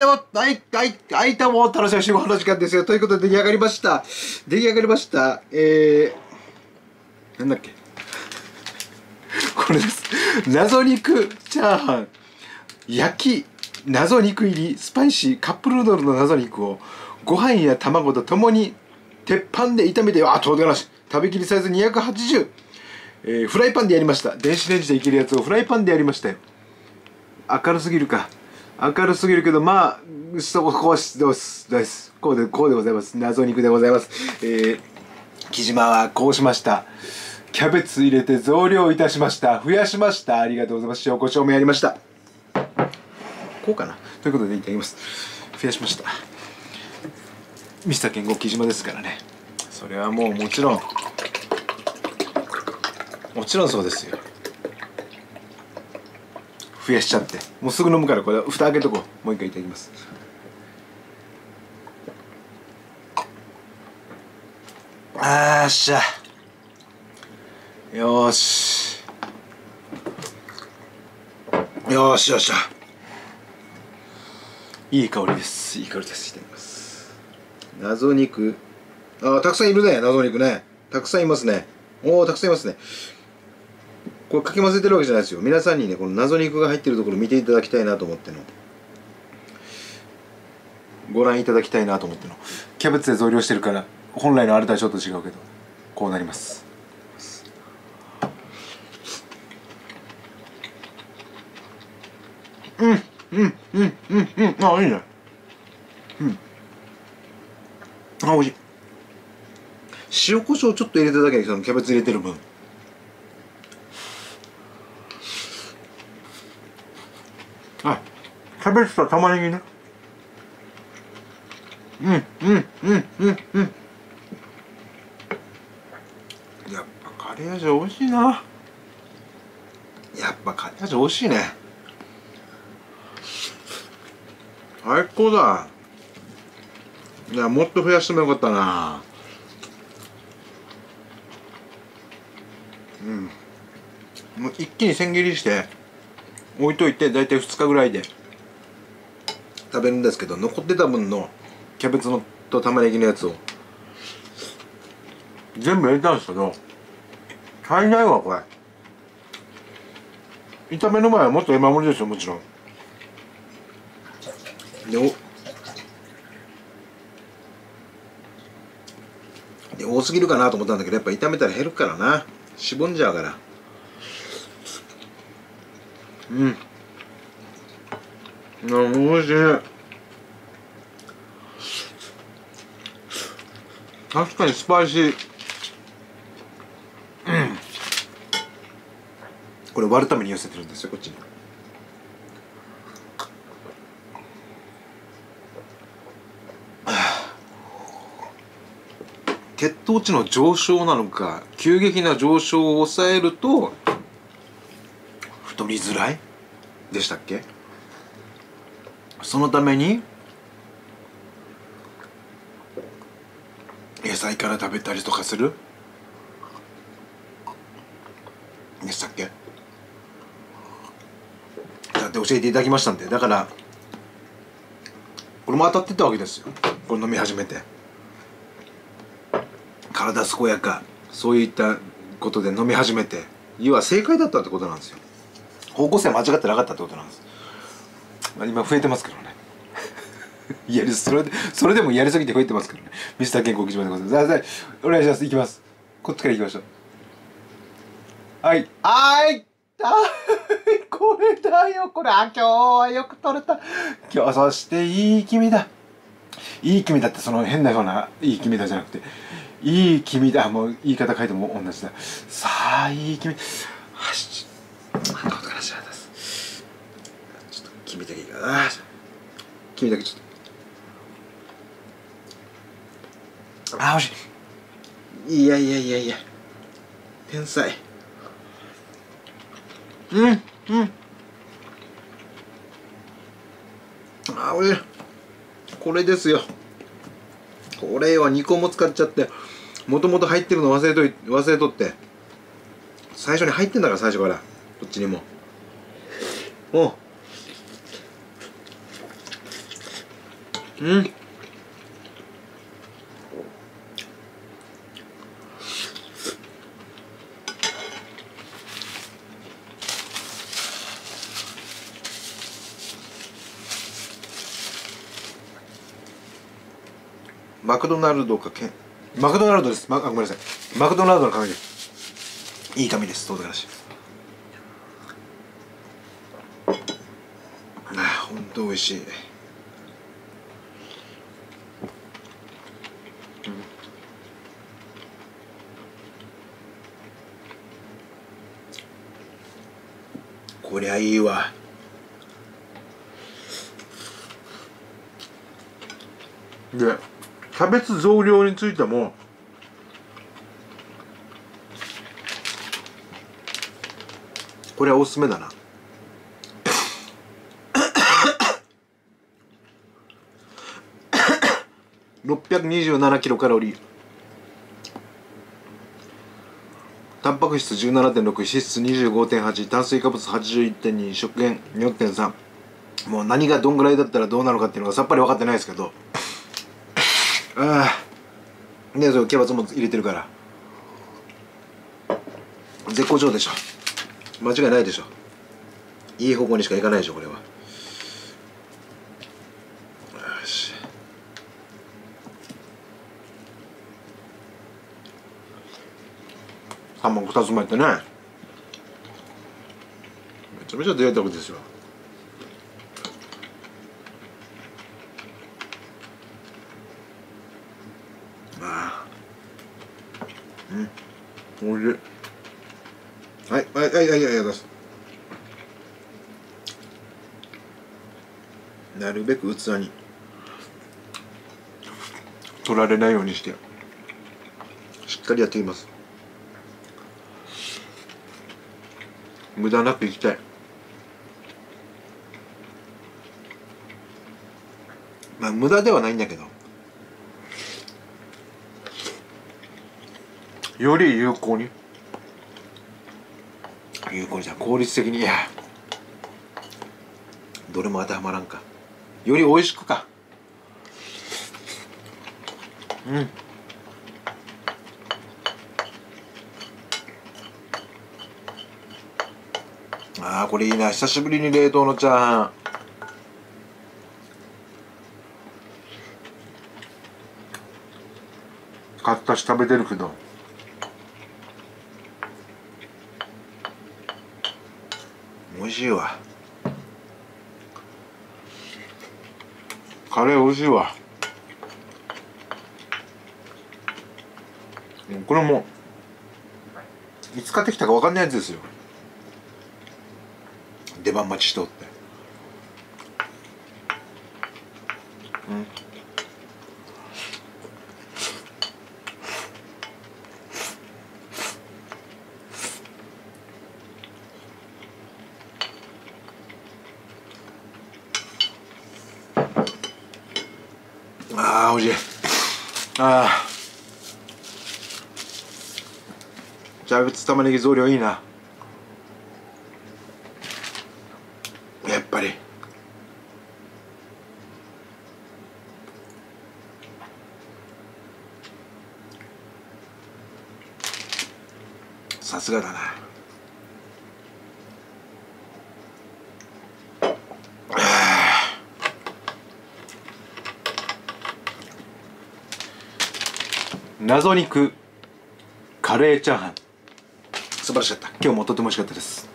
はい、はい、はい、どうも、楽しみ仕事の時間ですよ。ということで、出来上がりました。出来上がりました。えー、なんだっけ。これです。謎肉チャーハン。焼き、謎肉入り、スパイシー、カップヌードルの謎肉を、ご飯や卵とともに、鉄板で炒めて、あ、唐辛子。食べきりサイズ280。えー、フライパンでやりました。電子レンジでいけるやつをフライパンでやりましたよ。明るすぎるか。明るすぎるけど、まあ、そこ、こうし、どうす、です。こうで、こうでございます。謎肉でございます。えー、木島はこうしました。キャベツ入れて増量いたしました。増やしました。ありがとうございます。塩コショウもやりました。こうかな。ということで、いただきます。増やしました。ミスター健吾木島ですからね。それはもうもちろん、もちろんそうですよ。増やしちゃって。もうすぐ飲むからこれ蓋開けとこう。もう一回いただきます。あーっしゃ。よし。よしよしいい香りです。いい香りですいただきます。謎肉。あたくさんいるね。謎肉ね。たくさんいますね。おおたくさんいますね。これかき混ぜてるわけじゃないですよ。皆さんにねこの謎肉が入ってるところ見ていただきたいなと思っての。ご覧いただきたいなと思っての。キャベツで増量してるから本来のあれとはちょっと違うけど。こうなります。うんうんうんうんうん。あいいね。うん。あ美味しい。塩コショウちょっと入れただけでキャベツ入れてる分ャベツと玉ねぎね。うんうんうんうんうん。やっぱカレー味美味しいな。やっぱカレー味美味しいね。最高だ。いやもっと増やしてもよかったな。うん。もう一気に千切りして置いといて大体2日ぐらいで。食べるんですけど残ってた分のキャベツのと玉ねぎのやつを。全部入れたんですけど足りないわこれ。炒めの前はもっと山盛りですよもちろん。でで多すぎるかなと思ったんだけどやっぱ炒めたら減るからな。しぼんじゃうから。うん。あおいしい。確かにスパイシー。うん。これ割るために寄せてるんですよこっちに。血糖値の上昇なのか急激な上昇を抑えると太りづらい？でしたっけ？そのために野菜から食べたりとかする？でしたっけ？だって教えていただきましたんで。だからこれも当たってたわけですよ。これ飲み始めて。体健やかそういったことで飲み始めて。要は正解だったってことなんですよ。方向性間違ってなかったってことなんです。今増えてますけどね。やりそれでそれでもやりすぎて増えてますからね。ミスター健康基準でございます。お願いします。いきます。こっちからいきましょう。はい。はい。これだよ。これあ今日はよく取れた。今日そしていい君だ。いい君だってその変なようないい君だじゃなくて。いい君だ。もう言い方書いても同じだ。さあいい君。はしちょっと君だけいいかな君だけちょっと。あ欲しい。いやいやいやいや。天才。うんうん。あ俺これですよ。これは2個も使っちゃって。もともと入ってるの忘れとい忘れとって。最初に入ってんだから最初から。こっちにも。おうん。マクドナルドかけん。マクドナルドです、ま、あごめんなさい。マクドナルドの紙で。すいい紙です。唐辛子。ああほんと美味しいこりゃいいわ。でキャベツ増量についてもこれはおすすめだな。627キロカロリー。タンパク質17.6脂質25.8炭水化物81.2食塩4.3もう何がどんぐらいだったらどうなのかっていうのがさっぱり分かってないですけど。ああねそうキャベツも入れてるから。絶好調でしょ。間違いないでしょ。いい方向にしかいかないでしょこれはよしハンバーグ2つもやってね。めちゃめちゃ贅沢ですよ。ああ。うん。おいしい。はいはいはいはいはいはいですなるべく器に。取られないようにして。しっかりやっていきます。無駄なくいきたい。まあ無駄ではないんだけど。より有効に。有効にじゃ効率的に。いや。どれも当てはまらんか。より美味しくか。うん。あーこれいいな。久しぶりに冷凍のチャーハン。買ったし食べてるけど。美味しいわ。カレー美味しいわ。うんこれもいつ買ってきたか分かんないやつですよ出番待ちしとって。うん。あー美味しい。ああキャベツ玉ねぎ増量いいなやっぱりさすがだな。謎肉カレーチャーハン。素晴らしかった。今日もとても美味しかったです。